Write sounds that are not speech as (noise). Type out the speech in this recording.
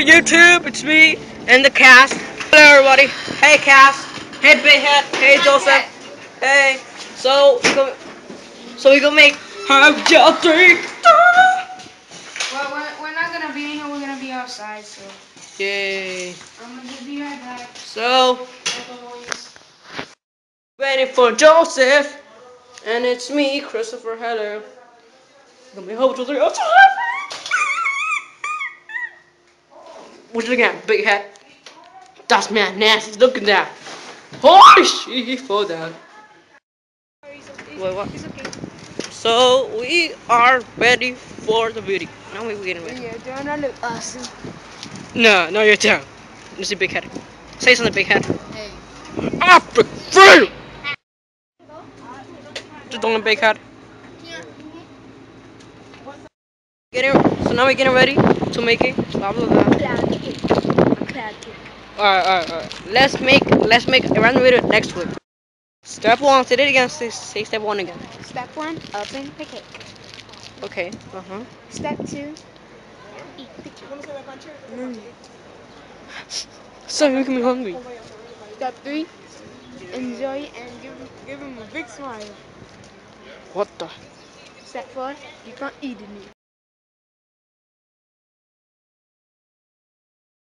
YouTube. It's me and the cast. Hello, everybody. Hey, cast. Hey, Big Head. Hey, Joseph. Hey. So, we go, so we gonna make have your drink. Well, we're, we're not gonna be in here. We're gonna be outside. So Yay. I'm gonna be right back. So, waiting for Joseph, and it's me, Christopher Heller. Gonna be hope to the outside. What you looking at, Big Head? That's man nasty. Look at that. Oh, she fall down. Wait, what? It's okay. So we are ready for the beauty. Now we're getting ready. Yeah, don't I look awesome? No, no, you're down. This is Big Head. Say something, Big Head. Hey. Big fruit. Just don't Big Head. Getting. So now we're getting ready to make it. Blah blah blah. Cloud cake. A cloud cake. Alright, alright, alright. Let's make let's make a random video next week. Step one, say it again, say, say step one again. Step one, open the cake. Okay, uh-huh. Step two, eat the cake. (laughs) So you're making me hungry. Step three, enjoy and give give him a big smile. What the? Step four, you can't eat it.